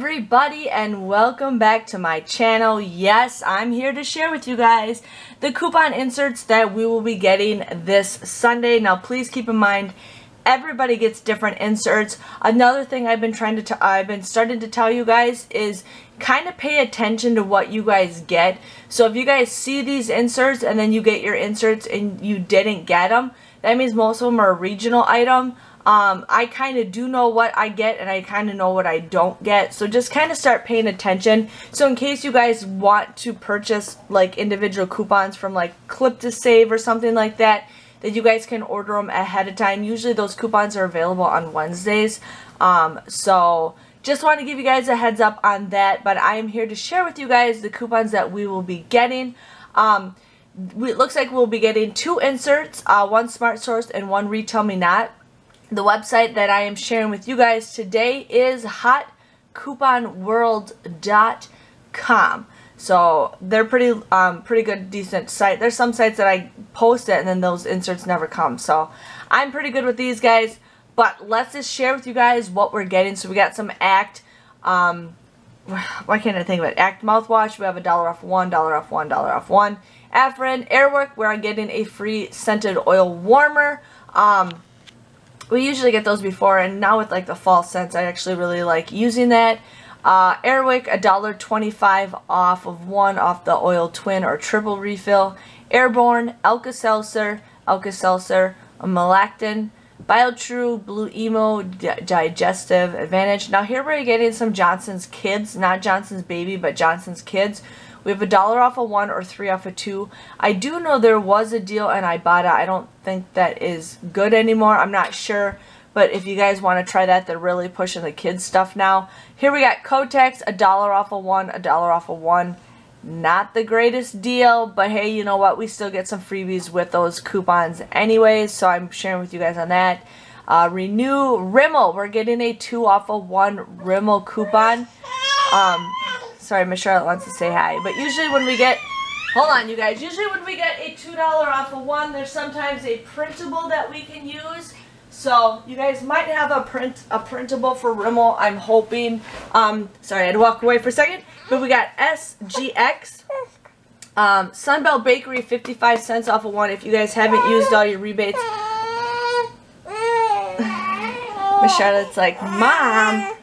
everybody and welcome back to my channel. Yes, I'm here to share with you guys the coupon inserts that we will be getting this Sunday. Now please keep in mind everybody gets different inserts. Another thing I've been trying to I've been starting to tell you guys is kind of pay attention to what you guys get. So if you guys see these inserts and then you get your inserts and you didn't get them, that means most of them are a regional item. Um, I kind of do know what I get and I kind of know what I don't get. So just kind of start paying attention. So in case you guys want to purchase like individual coupons from like Clip to Save or something like that, that you guys can order them ahead of time. Usually those coupons are available on Wednesdays. Um, so just want to give you guys a heads up on that. But I am here to share with you guys the coupons that we will be getting. Um, it looks like we'll be getting two inserts, uh, one Smart Source and one Retail Me Not. The website that I am sharing with you guys today is hotcouponworld.com. So they're pretty um, pretty good, decent site. There's some sites that I post it and then those inserts never come. So I'm pretty good with these guys. But let's just share with you guys what we're getting. So we got some Act. Um, why can't I think of it? Act mouthwash. We have a dollar off one, dollar off one, dollar off one. Afrin Airwick. We're getting a free scented oil warmer. Um, we usually get those before and now with like the fall scents I actually really like using that. Uh, Airwick $1.25 off of one off the oil twin or triple refill. Airborne, Alka-Seltzer, Alka-Seltzer, Malactin, BioTrue, Blue Emu, Digestive Advantage. Now here we're getting some Johnson's Kids, not Johnson's Baby, but Johnson's Kids. We have a dollar off of one or three off of two. I do know there was a deal and I bought it. I don't think that is good anymore. I'm not sure. But if you guys want to try that, they're really pushing the kids stuff now. Here we got Kotex, a dollar off of one, a dollar off of one. Not the greatest deal, but hey, you know what? We still get some freebies with those coupons anyways, so I'm sharing with you guys on that. Uh, ReNu Rimmel. We're getting a two off of one Rimmel coupon. Um, Sorry, Miss Charlotte wants to say hi. But usually when we get, hold on you guys, usually when we get a $2 off of one, there's sometimes a printable that we can use. So you guys might have a print a printable for Rimmel, I'm hoping. Um, sorry, I had to walk away for a second. But we got SGX. Um, Sunbelt Bakery, 55 cents off of one if you guys haven't used all your rebates. Michelle, it's like, Mom.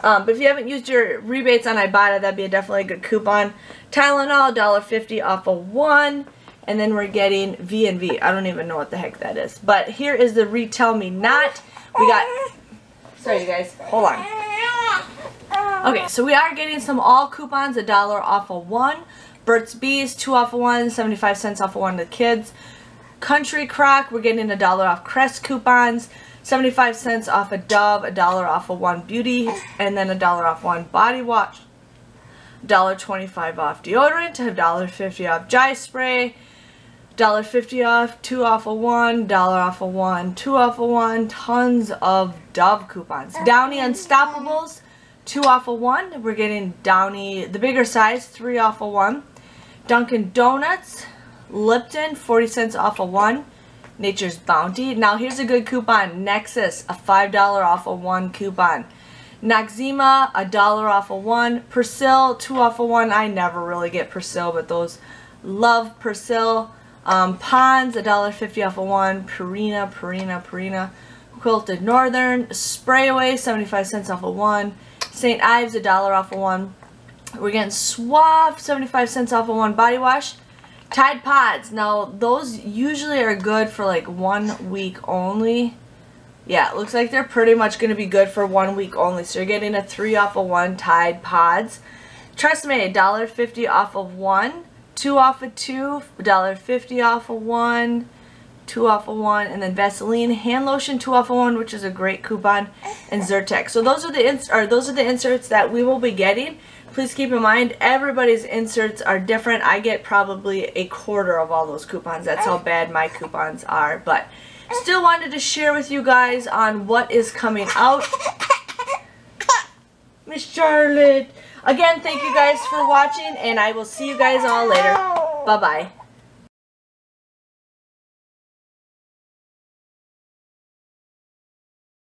Um, but if you haven't used your rebates on Ibotta, that'd be a definitely a good coupon. Tylenol, $1.50 off of one. And then we're getting V&V. I don't even know what the heck that is. But here is the Retail Me Not. We got... Sorry, you guys. Hold on. Okay, so we are getting some all coupons, a dollar off of one. Burt's Bees, two off of one, 75 cents off of one of the kids. Country Crock, we're getting a dollar off Crest coupons. 75 cents off a Dove, a dollar off of one Beauty, and then a dollar off one Body Wash. $1.25 off deodorant, $1.50 off Jai spray, $1.50 off, 2 off of 1, dollar off of 1, 2 off of 1, tons of Dove coupons. Downy Unstoppables, 2 off of 1, we're getting Downy, the bigger size, 3 off of 1. Dunkin' Donuts, Lipton, 40 cents off of 1. Nature's Bounty. Now here's a good coupon. Nexxus, a $5 off of one coupon. Noxzema, a dollar off of one. Persil, two off of one. I never really get Persil, but those love Persil. Um, Pond's, a dollar fifty off of one. Purina, Purina, Purina. Quilted Northern, Sprayway, 75 cents off of one. St. Ives, a dollar off of one. We're getting Suave, 75 cents off of one body wash. Tide Pods. Now, those usually are good for like one week only. Yeah, looks like they're pretty much going to be good for one week only. So you're getting a 3 off of 1 Tide Pods. TRESemmé, $1.50 off of 1. 2 off of 2. $1.50 off of 1. 2 off of 1. And then Vaseline Hand Lotion, 2 off of 1, which is a great coupon. And Zyrtec. So those are the ins or those are the inserts that we will be getting. Please keep in mind, everybody's inserts are different. I get probably a quarter of all those coupons. That's how bad my coupons are. But still wanted to share with you guys on what is coming out. Miss Charlotte. Again, thank you guys for watching, and I will see you guys all later. Bye-bye.